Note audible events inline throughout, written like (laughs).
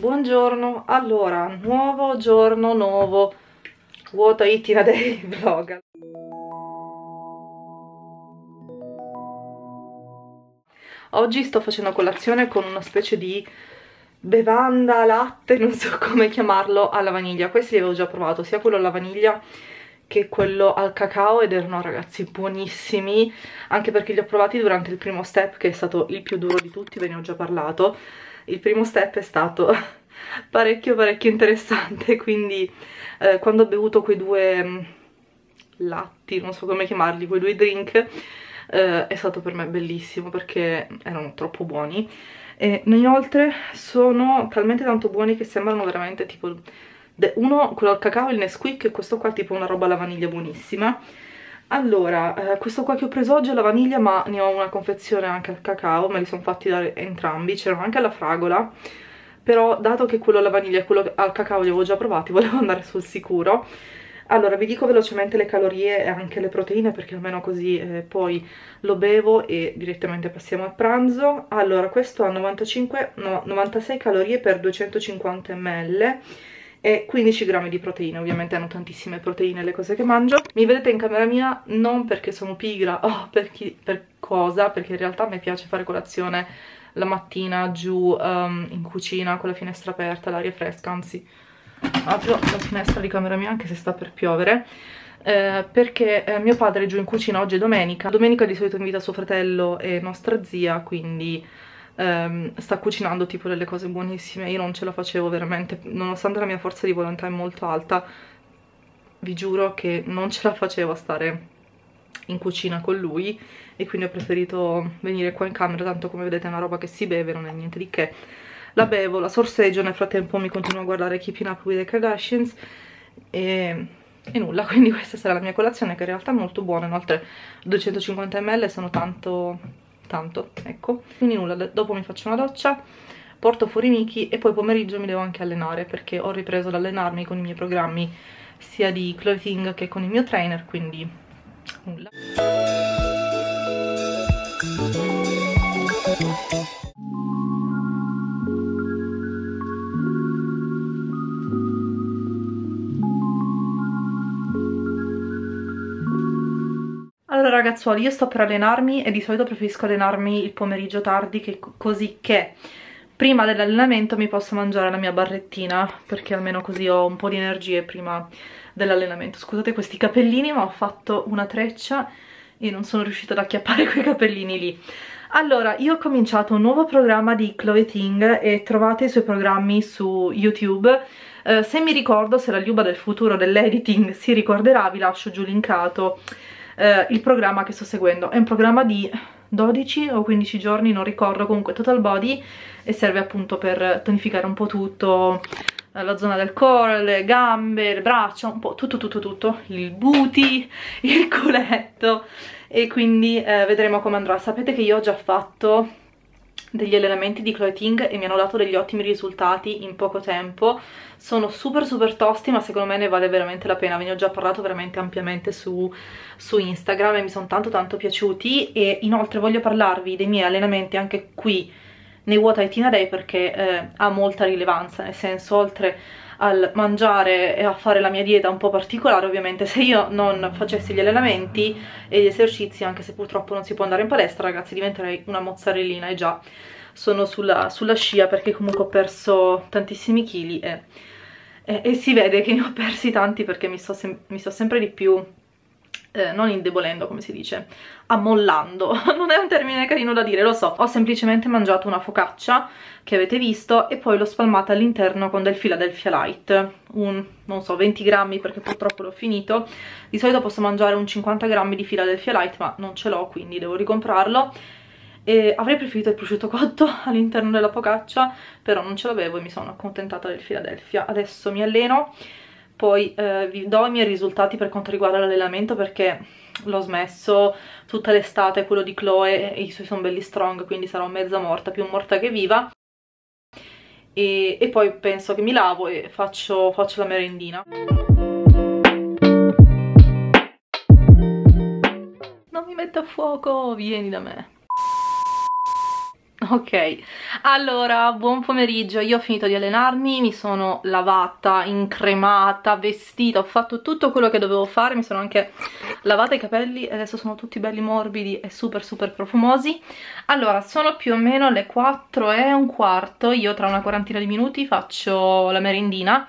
Buongiorno, allora, nuovo giorno, nuovo What I Eat in a Day (laughs) vlog Oggi sto facendo colazione con una specie di bevanda, latte, non so (laughs) come chiamarlo, alla vaniglia. Questi li avevo già provato, sia quello alla vaniglia che quello al cacao ed erano ragazzi buonissimi, anche perché li ho provati durante il primo step che è stato il più duro di tutti, ve ne ho già parlato. Il primo step è stato (laughs) parecchio parecchio interessante, (laughs) quindi eh, quando ho bevuto quei due mh, mm, latti, non so come chiamarli, quei due drink, eh, è stato per me bellissimo perché erano troppo buoni e inoltre sono talmente tanto buoni che sembrano veramente tipo uno, quello al cacao, il Nesquik e questo qua tipo una roba alla vaniglia buonissima. Allora, eh, questo qua che ho preso oggi è la vaniglia ma ne ho una confezione anche al cacao, me li sono fatti da entrambi, c'erano anche alla fragola. Però dato che quello alla vaniglia e quello al cacao li avevo già provati (laughs) volevo andare sul sicuro. Allora vi dico velocemente le calorie e anche le proteine perché almeno così eh, poi lo bevo e direttamente passiamo al pranzo. Allora questo ha 95, no, 96 calorie per 250 ml e 15 grammi di proteine, ovviamente hanno tantissime proteine le cose che mangio. Mi vedete in camera mia non perché sono pigra o (laughs) oh, per, per, cosa, perché in realtà mi piace fare colazione la mattina giù um, in cucina con la finestra aperta, l'aria fresca, anzi apro la finestra di camera mia anche se sta per piovere. Eh, perché eh, mio padre è giù in cucina oggi è domenica. Domenica di solito invita suo fratello e nostra zia quindi ehm, sta cucinando tipo delle cose buonissime io non ce la facevo veramente nonostante la mia forza di volontà è molto alta vi giuro che non ce la facevo a stare in cucina con lui e quindi ho preferito venire qua in camera tanto come vedete è una roba che si beve non è niente di che. La bevo, la sorseggio, nel frattempo mi continuo a guardare Keeping Up with the Kardashians e, e nulla, (laughs) quindi questa sarà la mia colazione che in realtà è molto buona, inoltre 250 ml sono tanto, tanto, ecco. Quindi nulla, dopo mi faccio una doccia, porto fuori Miki e poi pomeriggio mi devo anche allenare perché ho ripreso ad allenarmi con i miei programmi sia di clothing che con il mio trainer, quindi nulla. Allora ragazzuoli, io sto per allenarmi e di solito preferisco allenarmi il pomeriggio tardi che così che prima dell'allenamento mi posso mangiare la mia barrettina perché almeno così ho un po' di energie prima dell'allenamento. Scusate questi capellini ma ho fatto una treccia e non sono riuscita ad acchiappare (laughs) quei capellini lì. Allora, io ho cominciato un nuovo programma di Chloe Ting e trovate i suoi programmi su YouTube. Uh, se mi ricordo, se la Liuba del futuro dell'editing si ricorderà, vi lascio giù linkato eh, il programma che sto seguendo. È un programma di 12 o 15 giorni, non ricordo, comunque total body e serve appunto per tonificare un po' tutto, eh, la zona del core, le gambe, le braccia, un po' tutto tutto tutto, il booty, (laughs) il culetto e quindi eh, vedremo come andrà. Sapete che io ho già fatto degli allenamenti di clothing e mi hanno dato degli ottimi risultati in poco tempo. Sono super super tosti ma secondo me ne vale veramente la pena. Ve ne ho già parlato veramente ampiamente su, su Instagram e mi sono tanto tanto piaciuti. E inoltre voglio parlarvi dei miei allenamenti anche qui nei What I Tina Day perché eh, ha molta rilevanza. Nel senso oltre al mangiare e a fare la mia dieta un po' particolare ovviamente se io non facessi gli allenamenti e gli esercizi anche se purtroppo non si può andare in palestra ragazzi diventerei una mozzarellina. E già sono sulla, sulla scia perché comunque ho perso tantissimi chili e, e, e, si vede che ne ho persi tanti perché mi sto, mi sto sempre di più eh, non indebolendo come si dice, ammollando, (laughs) non è un termine carino da dire, lo so, ho semplicemente mangiato una focaccia che avete visto e poi l'ho spalmata all'interno con del Philadelphia Light, un, non so, 20 grammi perché purtroppo l'ho finito, di solito posso mangiare un 50 grammi di Philadelphia Light ma non ce l'ho quindi devo ricomprarlo. E avrei preferito il prosciutto cotto (laughs) all'interno della focaccia però non ce l'avevo e mi sono accontentata del Philadelphia. Adesso mi alleno poi eh, vi do i miei risultati per quanto riguarda l'allenamento perché l'ho smesso tutta l'estate, quello di Chloe, i suoi sono belli strong, quindi sarò mezza morta, più morta che viva. E, e poi penso che mi lavo e faccio, faccio la merendina. Non mi mette a fuoco, vieni da me. Ok, allora, buon pomeriggio, io ho finito di allenarmi, mi sono lavata, incremata, vestita, ho fatto tutto quello che dovevo fare, mi sono anche lavata i capelli e adesso sono tutti belli morbidi e super super profumosi. Allora, sono più o meno le 4 e un quarto, io tra una quarantina di minuti faccio la merendina.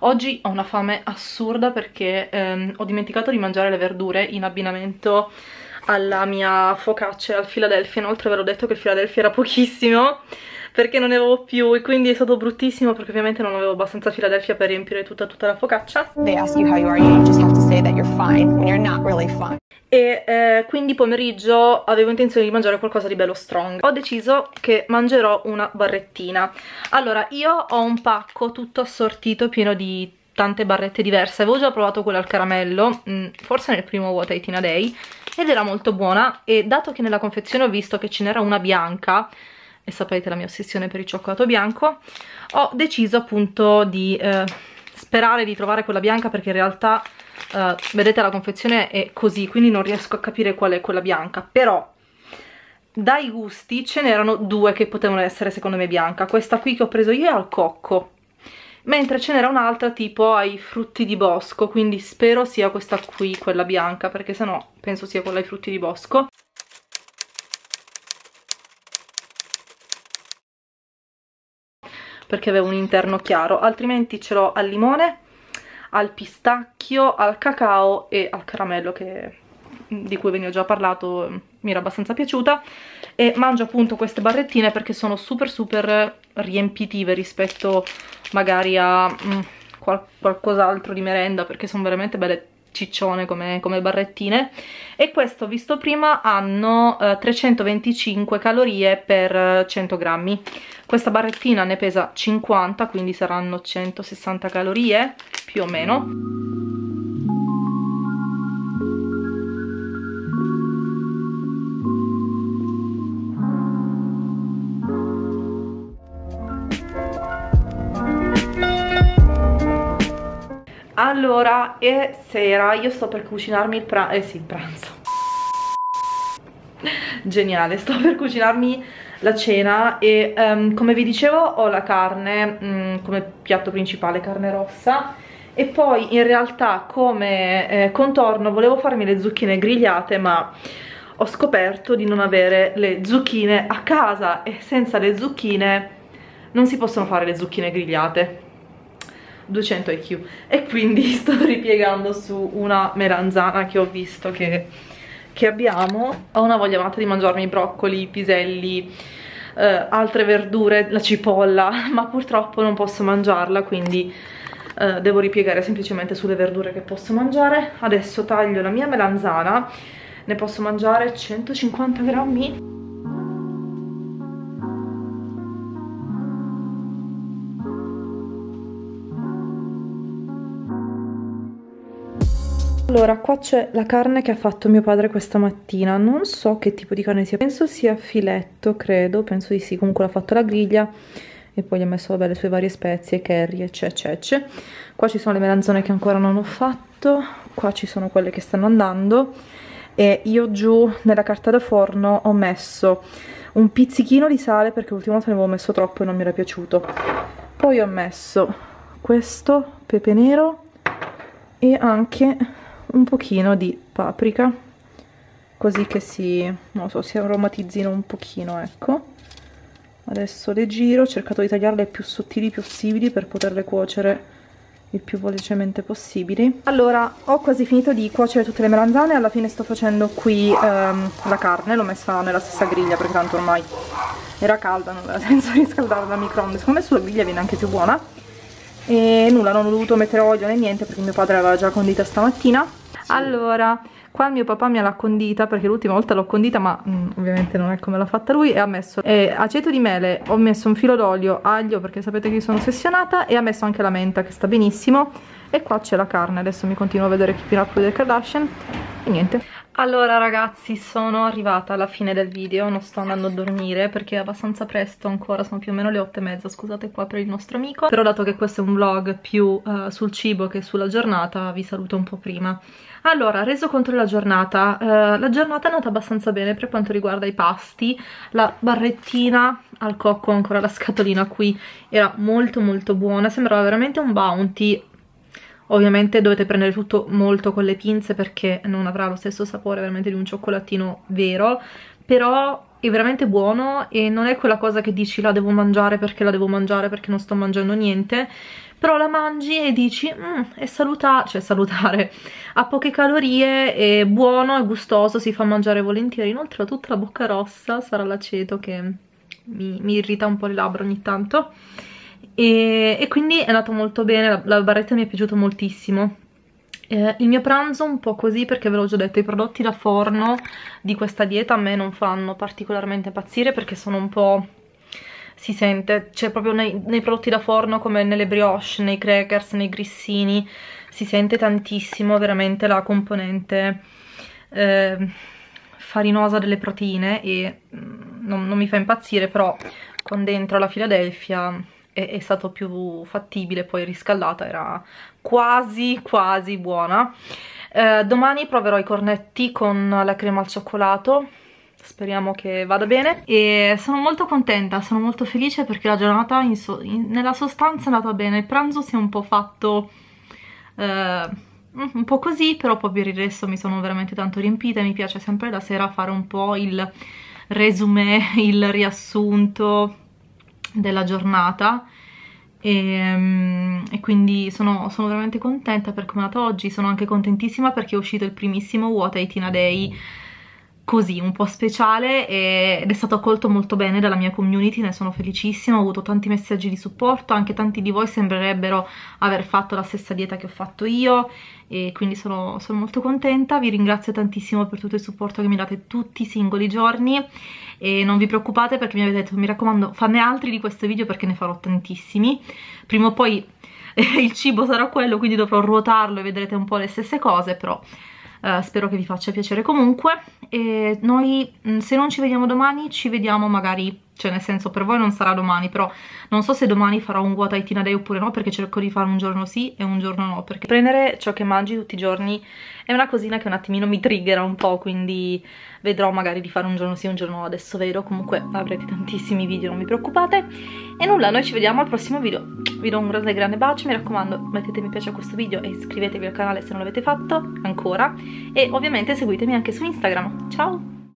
Oggi ho una fame assurda perché ehm, ho dimenticato di mangiare le verdure in abbinamento alla mia focaccia al Philadelphia. Inoltre ve l'ho detto che il Philadelphia era pochissimo perché non ne avevo più e quindi è stato bruttissimo perché ovviamente non avevo abbastanza Philadelphia per riempire tutta, tutta la focaccia. E eh, quindi pomeriggio avevo intenzione di mangiare qualcosa di bello strong. Ho deciso che mangerò una barrettina. Allora io ho un pacco tutto assortito pieno di tante barrette diverse. Avevo già provato quella al caramello mm, forse nel primo What 18 Day ed era molto buona. E dato che nella confezione ho visto che ce n'era una bianca e sapete la mia ossessione per il cioccolato bianco ho deciso appunto di eh, sperare di trovare quella bianca perché in realtà eh, vedete la confezione è così quindi non riesco a capire qual è quella bianca. Però dai gusti ce n'erano due che potevano essere secondo me bianca. Questa qui che ho preso io è al cocco mentre ce n'era un'altra tipo ai frutti di bosco quindi spero sia questa qui quella bianca perché sennò penso sia quella ai frutti di bosco. Perché avevo un interno chiaro altrimenti ce l'ho al limone al pistacchio, al cacao e al caramello che di cui ve ho già parlato mi era abbastanza piaciuta. E mangio appunto queste barrettine perché sono super super riempitive rispetto magari a mm, qual qualcos'altro di merenda perché sono veramente belle ciccione come, come, barrettine. E questo visto prima hanno eh, 325 calorie per 100 grammi. Questa barrettina ne pesa 50 quindi saranno 160 calorie più o meno Allora, è sera, io sto per cucinarmi il pranzo, eh sì, il pranzo. Geniale, sto per cucinarmi la cena e um, come vi dicevo ho la carne um, come piatto principale, carne rossa e poi in realtà come eh, contorno volevo farmi le zucchine grigliate ma ho scoperto di non avere le zucchine a casa e senza le zucchine non si possono fare le zucchine grigliate 200 IQ e quindi (laughs) sto ripiegando su una melanzana che ho visto che, che abbiamo. Ho una voglia matta di mangiarmi i broccoli, i piselli eh, altre verdure, la cipolla (laughs) ma purtroppo non posso mangiarla quindi eh, devo ripiegare semplicemente sulle verdure che posso mangiare. Adesso taglio la mia melanzana. Ne posso mangiare 150 grammi Allora, qua c'è la carne che ha fatto mio padre questa mattina. Non so che tipo di carne sia. Penso sia filetto, credo. Penso di sì. Comunque l'ha fatto alla griglia. E poi gli ha messo, vabbè, le sue varie spezie, curry, eccetera, eccetera. Qua ci sono le melanzane che ancora non ho fatto. Qua ci sono quelle che stanno andando. E io giù nella carta da forno ho messo un pizzichino di sale perché l'ultima volta ne avevo messo troppo e non mi era piaciuto. Poi ho messo questo pepe nero e anche un pochino di paprika così che si, non so, si aromatizzino un pochino, ecco. Adesso le giro, ho cercato di tagliarle più sottili possibili per poterle cuocere il più velocemente possibili. Allora ho quasi finito di cuocere tutte le melanzane alla fine sto facendo qui um, la carne l'ho messa nella stessa griglia perché tanto ormai era calda non aveva (laughs) senso riscaldare da microonde. Secondo me sulla griglia viene anche più buona. E nulla non ho dovuto mettere olio né niente perché mio padre l'aveva già condita stamattina allora, qua mio papà mi l'ha condita perché l'ultima volta l'ho condita ma mm, ovviamente non è come l'ha fatta lui e ha messo eh, aceto di mele, ho messo un filo d'olio, aglio perché sapete che io sono ossessionata e ha messo anche la menta che sta benissimo e qua c'è la carne, adesso mi continuo a vedere Keeping Up with the Kardashian. E niente. Allora ragazzi sono arrivata alla fine del video, non sto andando a dormire perché è abbastanza presto ancora, sono più o meno le otto e mezza, scusate qua per il nostro amico. Però dato che questo è un vlog più uh, sul cibo che sulla giornata vi saluto un po' prima allora, reso conto della giornata, uh, la giornata è andata abbastanza bene per quanto riguarda i pasti. La barrettina al cocco, ancora la scatolina qui era molto molto buona, sembrava veramente un bounty. Ovviamente dovete prendere tutto molto con le pinze perché non avrà lo stesso sapore veramente di un cioccolatino vero, però è veramente buono e non è quella cosa che dici la devo mangiare perché la devo mangiare perché non sto mangiando niente, però la mangi e dici mm, è salutare, cioè salutare, ha poche calorie, è buono, è gustoso, si fa mangiare volentieri, inoltre ha tutta la bocca rossa, sarà l'aceto che mi, mi irrita un po' le labbra ogni tanto. E, e quindi è andato molto bene, la, la barretta mi è piaciuta moltissimo eh, il mio pranzo un po' così perché ve l'ho già detto i prodotti da forno di questa dieta a me non fanno particolarmente impazzire perché sono un po' si sente, cioè proprio nei, nei, prodotti da forno come nelle brioche, nei crackers, nei grissini si sente tantissimo veramente la componente eh, farinosa delle proteine e mm, non, non mi fa impazzire però con dentro la Philadelphia è, è stato più fattibile, poi riscaldata era quasi quasi buona. Eh, domani proverò i cornetti con la crema al cioccolato, speriamo che vada bene. E sono molto contenta, sono molto felice perché la giornata in so in, nella sostanza è andata bene, il pranzo si è un po' fatto... Eh, un po' così, però poi per il resto mi sono veramente tanto riempita. E mi piace sempre la sera fare un po' il resume, (laughs) il riassunto della giornata e, um, e quindi sono, sono, veramente contenta per come è andato oggi, sono anche contentissima perché è uscito il primissimo What Tina Day così, un po' speciale ed è stato accolto molto bene dalla mia community, ne sono felicissima, ho avuto tanti messaggi di supporto, anche tanti di voi sembrerebbero aver fatto la stessa dieta che ho fatto io e quindi sono, sono molto contenta, vi ringrazio tantissimo per tutto il supporto che mi date tutti i singoli giorni e non vi preoccupate perché mi avete detto mi raccomando fanne altri di questo video perché ne farò tantissimi, prima o poi (laughs) il cibo sarà quello quindi dovrò ruotarlo e vedrete un po' le stesse cose però uh, spero che vi faccia piacere. Comunque e noi mm, se non ci vediamo domani ci vediamo magari cioè nel senso per voi non sarà domani però non so se domani farò un What Tina Day oppure no perché cerco di fare un giorno sì e un giorno no perché prendere ciò che mangi tutti i giorni è una cosina che un attimino mi triggera un po' quindi vedrò magari di fare un giorno sì un giorno no adesso vedo. Comunque avrete tantissimi video non vi preoccupate. E nulla noi ci vediamo al prossimo video. Vi do un grande grande bacio mi raccomando mettete mi piace a questo video e iscrivetevi al canale se non l'avete fatto ancora. E ovviamente seguitemi anche su Instagram. Ciao